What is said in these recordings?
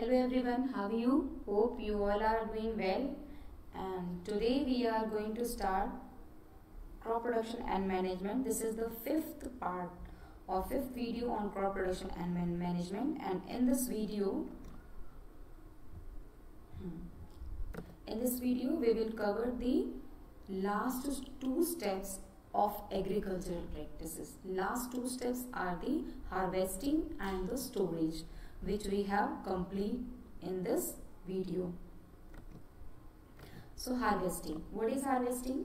Hello everyone, how are you? Hope you all are doing well. And today we are going to start crop production and management. This is the fifth part or fifth video on crop production and man- management. And in this video, hmm, in this video we will cover the last two steps of agricultural practices. Last two steps are the harvesting and the storage which we have complete in this video. So harvesting. What is harvesting?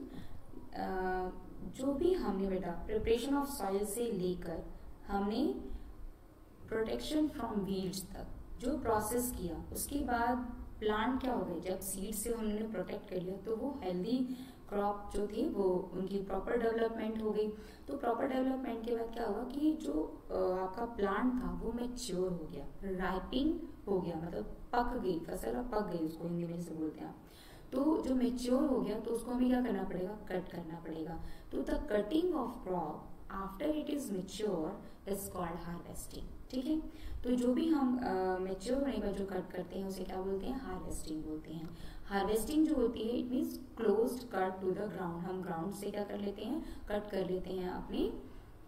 Uh, जो भी हमने बेटा preparation of soil से लेकर हमने protection from weeds तक जो process किया उसके बाद प्लांट क्या हो गए जब सीड से हमने प्रोटेक्ट कर लिया तो वो हेल्दी क्रॉप जो थी, वो उनकी प्रॉपर डेवलपमेंट हो गई। तो प्रॉपर डेवलपमेंट के बाद क्या हुआ कि जो आपका प्लांट था, वो मेच्योर हो गया राइपिंग हो गया मतलब पक गई, फ़सल पक गई उसको, हिंदी में से बोलते हैं तो जो मेच्योर हो गया तो उसको हमें क्या करना पड़ेगा? कट करना पड़ेगा। तो the cutting of crop after it is mature is called harvesting ठीक है? तो जो भी हम मेच्योर होने का जो कट करते हैं, उसे क्या बोलते हैं? हार्वेस्टिंग बोलते हैं। हार्वेस्टिंग जो होती है it means close cut to the ground हम ग्राउंड से क्या कर लेते हैं? कट कर लेते हैं अपनी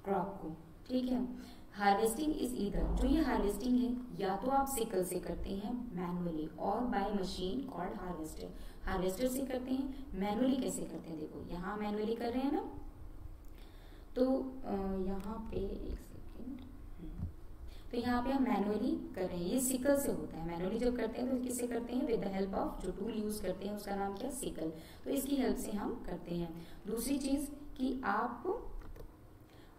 क्रॉप को। ठीक है? हार्वेस्टिंग इज़ ईदर जो ये हार्वेस्टिंग है, या तो आप सिकल से करते हैं मैनुअली और by machine called harvester harvester से करते हैं मैनुअली कैसे करते हैं? देखो, यहाँ मैनुअली कर रहे हैं ना? तो यहाँ पे एक तो यहाँ पे हम मैनुअली कर रहे हैं। ये सिकल से होता है। मैनुअली जब करते हैं तो किससे करते हैं? विद द हेल्प ऑफ़ जो टूल यूज़ करते हैं, उसका नाम क्या? सिकल तो इसकी हेल्प से हम करते हैं। दूसरी चीज़ कि आप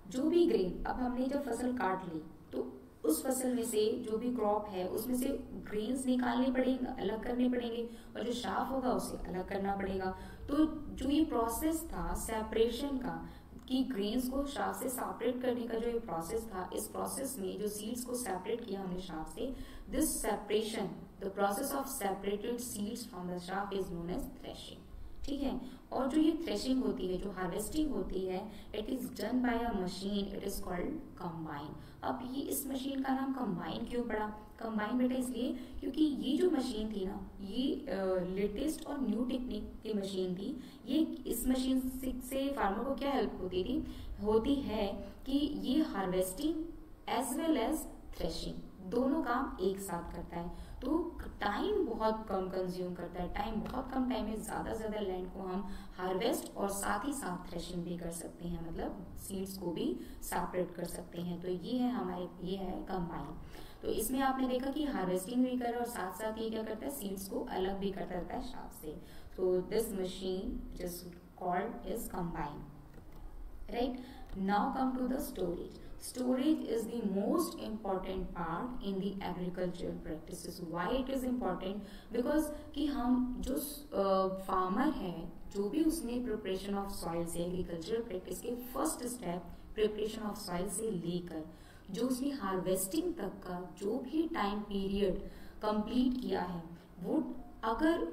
जो भी ग्रेन अब हमने जब फ़सल काट ली तो उस फ़सल में से जो भी क्रॉप है, उसमें से ग्रेन्स निकालने पड़ेगा, अलग करने पड़ेंगे, और जो शाफ होगा, उसे अलग करना पड़ेगा। तो जो ये प्रोसेस था सेपरेशन का कि ग्रेन्स को शाफ से सेपरेट करने का जो ये प्रोसेस था, इस प्रोसेस में जो सीड्स को सेपरेट किया हमने शाफ से this separation the process of separated seeds from the chaff is known as threshing ठीक है? जो ये थ्रेशिंग होती है, जो हार्वेस्टिंग होती है it is done by a machine it is called combine अब ये इस मशीन का नाम कंबाइन क्यों पड़ा? कंबाइन बेटा इसलिए क्योंकि ये जो मशीन थी ना, ये लेटेस्ट और न्यू टेक्निक की मशीन थी। ये इस मशीन से फार्मर को क्या हेल्प होती थी? होती है कि ये harvesting as well as threshing दोनों काम एक साथ करता है। तो टाइम बहुत कम कंज्यूम करता है। टाइम बहुत कम टाइम में ज़्यादा से ज़्यादा लैंड को हम हार्वेस्ट और साथ ही साथ थ्रेशिंग भी कर सकते हैं। मतलब सीड्स को भी सेपरेट कर सकते हैं। तो ये है हमारे, ये है कंबाइन तो इसमें आपने देखा कि हार्वेस्टिंग भी कर और साथ साथ ये क्या करता है? सीड्स को अलग भी करता रहता है शाप से। तो दिस मशीन जिस called is combine right now come to the storage storage is the most important part in the agricultural practices. Why it is important? Because कि हम जो फार्मर है, जो भी उसने प्रिपरेशन ऑफ़ सॉइल से एग्रीकल्चरल प्रैक्टिस के first step preparation of soil से लेकर, जो उसने हार्वेस्टिंग तक का जो भी टाइम पीरियड कंप्लीट किया है, वो अगर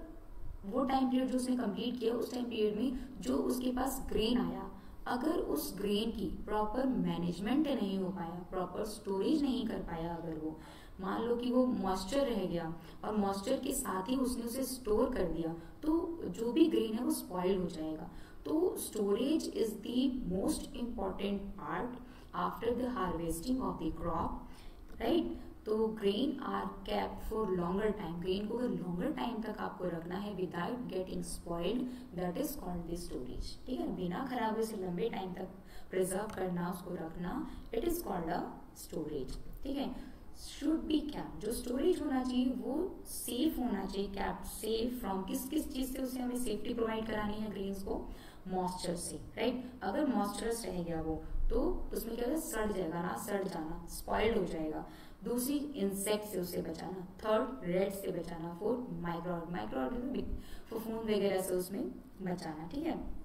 वो टाइम पीरियड जो उसने कंप्लीट किया, उस टाइम पीरियड में जो उसके पास ग्रेन आया अगर उस ग्रेन की प्रॉपर मैनेजमेंट नहीं हो पाया प्रॉपर स्टोरेज नहीं कर पाया अगर वो, मान लो कि वो मॉइस्चर रह गया और मॉइस्चर के साथ ही उसने उसे स्टोर कर दिया तो जो भी ग्रेन है वो स्पॉइल हो जाएगा। तो storage is the most important part after the harvesting of the crop right तो grain are kept for longer time grain को अगर लॉन्गर टाइम तक आपको रखना है without getting spoiled that is called the storage ठीक है? बिना खराब हुए से लंबे टाइम तक प्रिजर्व करना, उसको रखना it is called a storage ठीक है? शुड बी कैप जो स्टोरेज होना चाहिए, वो सेफ़ होना चाहिए. कैप सेफ़ फ्रॉम किस किस चीज़ से उसे हमें सेफ्टी प्रोवाइड करानी है ग्रेन्स को? मॉइस्चर से राइट अगर मॉइस्चरस रह गया वो तो उसमें क्या होगा? सड़ जाएगा ना, सड़ जाना स्पॉइल्ड हो जाएगा। दूसरी इंसेक्ट से उसे बचाना थर्ड रेड से बचाना फोर्थ माइक्रो माइक्रो फून वगैरह से उसमें बचाना, ठीक है?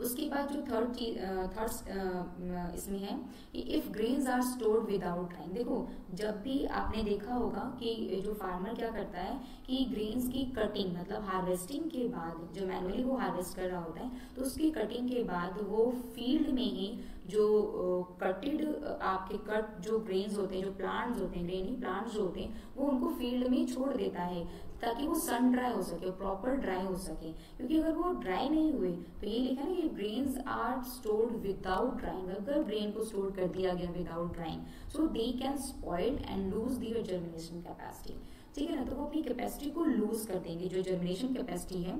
उसके बाद जो थर्ड चीज़ थर्ड इसमें है कि if grains are stored without time देखो, जब भी आपने देखा होगा कि जो फार्मर क्या करता है कि ग्रेन्स की कटिंग मतलब हार्वेस्टिंग के बाद, जो मैनुअली वो हार्वेस्ट कर रहा होता है तो उसकी कटिंग के बाद वो फ़ील्ड में ही जो कटेड आपके कट जो ग्रेन्स होते हैं, जो प्लांट्स होते हैं ग्रेनी प्लांट्स जो होते हैं, वो उनको फ़ील्ड में छोड़ देता है, ताकि वो सन ड्राई हो सके प्रॉपर ड्राई हो सके। क्योंकि अगर वो ड्राई नहीं हुए तो ये लिखा ना कि grains are stored without drying अगर ग्रेन को स्टोर कर दिया गया without drying so they can spoil and lose their germination capacity ठीक है ना? तो वो अपनी कैपेसिटी को लूज कर देंगे, जो जर्मिनेशन कैपेसिटी है,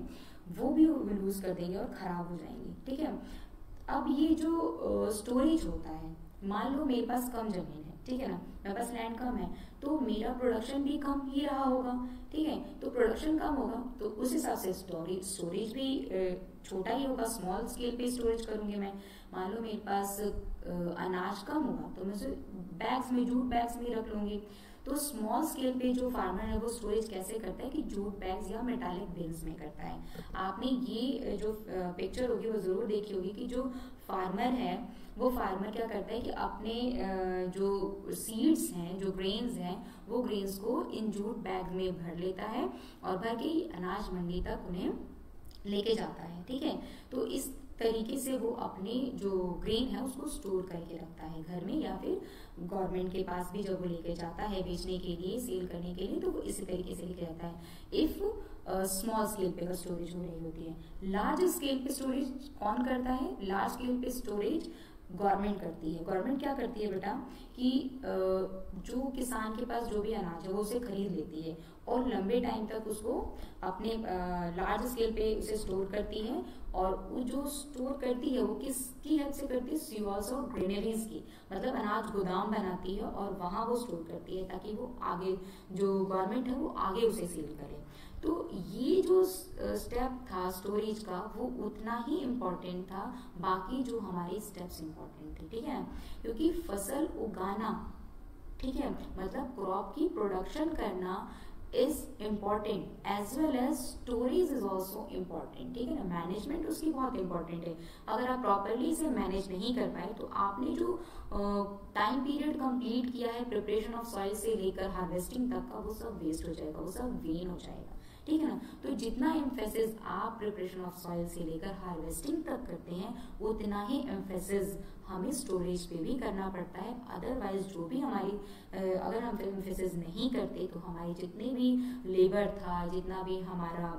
वो भी लूज कर देंगे और खराब हो जाएँगे। ठीक है? अब ये जो स्टोरेज होता है, मान लो मेरे पास कम ज़मीन है, ठीक है ना? मेरे पास लैंड कम है तो मेरा प्रोडक्शन भी कम ही रहा होगा, ठीक है? तो प्रोडक्शन कम होगा तो उस हिसाब से स्टोरेज स्टोरेज भी छोटा ही होगा स्मॉल स्केल पे स्टोरेज करूँगी मैं। मान लो मेरे पास अनाज कम होगा तो मैं बैग्स में जूट बैग्स में रख लूँगी। तो स्मॉल स्केल पे जो फार्मर है, वो स्टोरेज कैसे करता है कि जूट बैग्स या मेटालिक बिन्स में करता है। आपने ये जो पिक्चर होगी, वो ज़रूर देखी होगी कि जो फार्मर है, वो फार्मर क्या करता है कि अपने जो सीड्स हैं, जो ग्रेन्स हैं, वो ग्रेन्स को इन जूट बैग में भर लेता है और भर के अनाज मंडी तक उन्हें लेके जाता है, ठीक है? तो इस तरीके से वो अपने जो ग्रेन है उसको स्टोर करके रखता है घर में या फिर गवर्नमेंट के पास भी जब वो लेके जाता है बेचने के लिए सेल करने के लिए तो वो इसी तरीके से लेके जाता है। इफ़ स्मॉल स्केल पे का स्टोरेज हो रही होती है लार्ज स्केल पे स्टोरेज कौन करता है? लार्ज स्केल पे स्टोरेज गवर्नमेंट करती है। गवर्नमेंट क्या करती है बेटा? कि जो किसान के पास जो भी अनाज है, वो उसे खरीद लेती है। और लंबे टाइम तक उसको अपने लार्ज स्केल पे उसे स्टोर करती है और वो जो स्टोर करती है, वो किसकी हेल्प से करती है? सीवॉल्स और ग्रेनरीज की। मतलब अनाज गोदाम बनाती है और वहाँ वो स्टोर करती है ताकि वो आगे, जो गवर्नमेंट है वो आगे उसे सेल करे। तो ये जो स्टेप था स्टोरेज का, वो उतना ही इम्पोर्टेंट था, बाकी जो हमारे स्टेप्स इम्पोर्टेंट थे, ठीक है? क्योंकि फ़सल उगाना, ठीक है? मतलब क्रॉप की प्रोडक्शन करना is important as well as storage is also important ठीक है ना? मैनेजमेंट उसकी बहुत इंपॉर्टेंट है। अगर आप प्रॉपरली इसे मैनेज नहीं कर पाए तो आपने जो टाइम पीरियड कंप्लीट किया है प्रिपरेशन ऑफ़ सॉइल से लेकर हार्वेस्टिंग तक का, वो सब वेस्ट हो जाएगा, वो सब वेन हो जाएगा। ठीक है ना? तो जितना एम्फेसिस आप प्रिपरेशन ऑफ़ सॉइल से लेकर हार्वेस्टिंग तक करते हैं, उतना ही एम्फेसिस हमें स्टोरेज पे भी करना पड़ता है। अदरवाइज़ जो भी हमारी अगर हम एम्फेसिस नहीं करते तो हमारी जितने भी लेबर था, जितना भी हमारा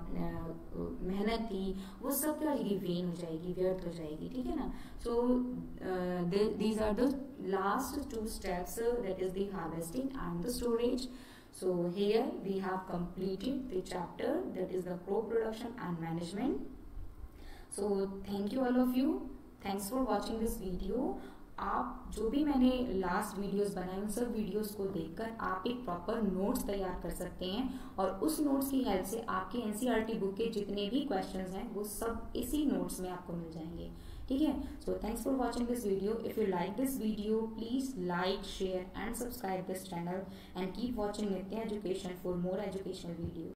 मेहनत थी, वो सब क्या हो जाएगी? वेन हो जाएगी, व्यर्थ हो जाएगी, ठीक है ना? So these are the last two steps that is the harvesting and the storage So here we have completed the chapter that is the crop production and management. So thank you all of you. Thanks for watching this video. आप जो भी मैंने last videos बनाए उन सब videos को देखकर आप एक प्रॉपर नोट्स तैयार कर सकते हैं और उस नोट्स की हेल्प से आपके एनसीईआरटी बुक के जितने भी क्वेश्चंस हैं वो सब इसी नोट्स में आपको मिल जाएँगे ठीक है? So thanks for watching this video if you like this video please like share and subscribe this channel and keep watching Nitya education for more educational video